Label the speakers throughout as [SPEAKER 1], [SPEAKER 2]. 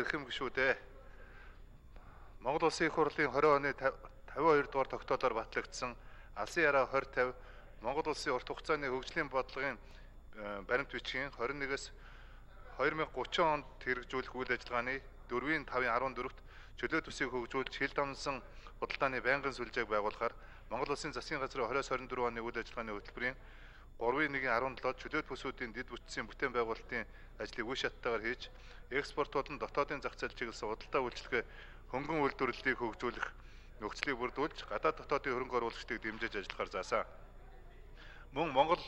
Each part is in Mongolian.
[SPEAKER 1] Ирэх юм шүү дээ. Монгол Улсын их хурлын 20 оны 52 дугаар тогтоолоор батлагдсан Алсын яраа 2050 Монгол Улсын урт хугацааны хөгжлийн бодлогын э, баримт бичгийн 21-ээс 2030 онд хэрэгжүүлэх үйл ажиллагааны 4-ийн 5-ын 14-т чөлөө төсийг хөгжүүлж хил дамнсан худалдааны байнгын сүлжээг байгуулахаар Монгол Улсын засгийн газрын 2024 оны үйл ажиллагааны хөтөлбөрийн 3-ийн 1-17 чөлөөт бүсүүдийн дэд бүтцийн бүтээн байгуулалтын ажлыг үе шаттайгаар хийж экспорт болон дотоодын зах зээл чиглэсэн худалдаа үйлчлэгээ хөнгөн үйлдвэрлэлийг хөгжүүлэх нөхцөлийг бүрдүүлж гадаад дотоодын хөрөнгө оруулагчдыг дэмжиж ажиллахаар заасан. Мөн Монгол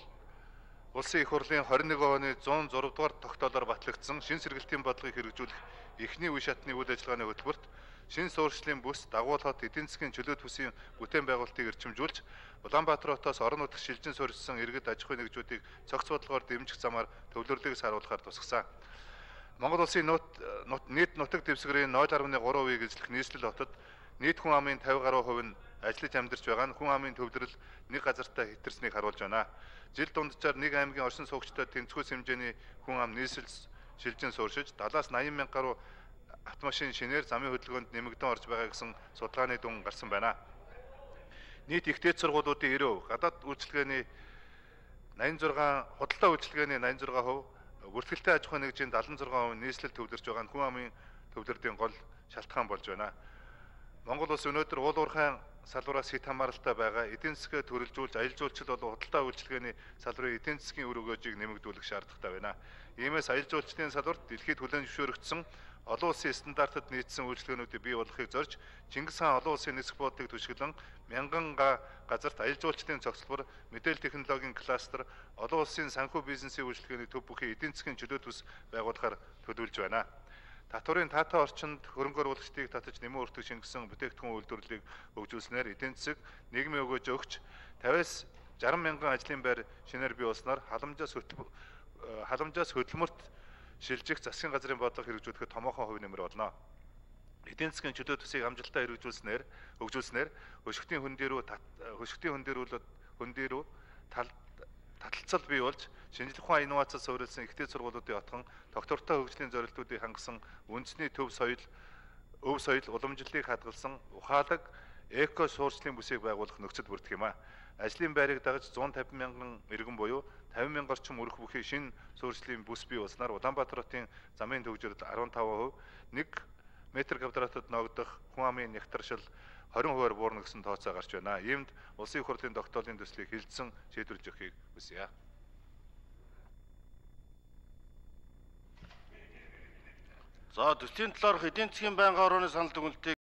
[SPEAKER 1] Улсын их хурлын 21 оны 106 дугаар тогтоолоор батлагдсан шин сэргэлтийн бодлогыг хэрэгжүүлэх эхний үе шатны үйл ажиллагааны хөтөлбөрт шин суурьшлийн бүс дагуулхад эдийн засгийн чөлөөт бүсийн бүтээн байгуулалтыг эрчимжүүлж Улаанбаатар хотоос орон нутагт шилжин суурьшсан иргэд аж ахуйн нэгжүүдийг цогц бодлогоор дэмжих замаар төвлөрлийг сааруулахаар тусгасан. Монгол улсын нут нийт нутаг дэвсгэрийн 0.3%-ийг эзлэх нийслэл хотод нийт хүн амын 50 гаруй хувь нь ажиллаж амьдарч байгаа нь хүн амын төвлөрөл нэг газартаа хэтэрснийг харуулж байна. Жил дунджаар нэг аймгийн оршин суугчдад тэнцвэс хэмжээний хүн ам нийслэл шилжин сууршиж 70-аас 80 мянга гаруй автомашин шинээр замын хөдөлгөөнд нэмэгдэн орж байгаа гэсэн судалгааны дүн гарсан байна. Нийт ихтэй сургуулиудын 90%, гадаад үйлчилгээний 86, худалдаа үйлчилгээний 86%, бүртгэлтэй аж ахуйн нэгжийн 76% нийслэл төвлөрж байгаа нь хүн амын төвлөрдийн гол шалтгаан болж байна. Монгол улс өнөөдөр уул уурхайн салбараас хит хамааралтай байгаа эдийн засгээ төрөлжүүлж аялал жуулчлал болон худалдаа үйлчилгээний салбарын эдийн засгийн үр өгөөжийг нэмэгдүүлэх шаардлагатай байна. Иймээс аялал жуулчлалын салбарт дэлхийд хүлээн зөвшөөрөгдсөн олон улсын стандартад нийцсэн үйлчлэгэнүүдийг бий болгохыг зорж Чингис хаан олон улсын нисэх буудлыг түшиглэн мянган газарт аялал жуулчлалын цогцлбор, мэдээлэл технологийн кластер, олон улсын санхүү бизнесийн үйлчлэгээний төв бүхий эдийн засгийн чөлөөт ус байгуулахаар төлөвлөж байна. Татварын таатай орчинд хөрөнгө оруулагчдыг татаж нэмэн өртөг шингэсэн бүтээгдэхүүн үйлдвэрлэлийг хөгжүүлснээр эдийн засаг нийгмийн өгөөж өгч 50-аас 60 мянган ажлын байр шинээр бий болсноор халамжаас хөтөл халамжаас хөдөлмөрт шилжих засгийн газрын бодлого хэрэгжүүлэхэд томоохон хувь нэмэр болно. Эдийн засгийн чөлөө төсвийг амжилттай хэрэгжүүлснээр хөгжүүлснээр хөшгтийн хүн дээр хөшгтийн хүн дээр тал таталцал бий болж шинжлэх ухаан инновацид суурилсан ихтэй сургуулиудын отхон доктортой хөгжлийн зорилтуудыг хангасан үндэсний төв соёл өв соёл уламжлалыг хадгалсан ухаалаг эко суурьшлын бүсийг байгуулах нөхцөл бүрдэх юм а. Ажлын байрыг дагаж 150 мянган иргэн буюу 50 мянга орчим өрх бүхий шинэ суурьшлын бүс бий болсноор Улаанбаатар хотын замын төвжирэл 15%, 1 метр квадратад ногдох хүн амын нягтршил 20%-аар буурна гэсэн тооцоо гарч байна. Иймд улсын их хурлын тогтоолын төслийг хилцэн шийдвэрлэж өгөхийг хүсье.
[SPEAKER 2] За төслийн талаарх эдийн засгийн байнгын орооны санал дүгнэлтийг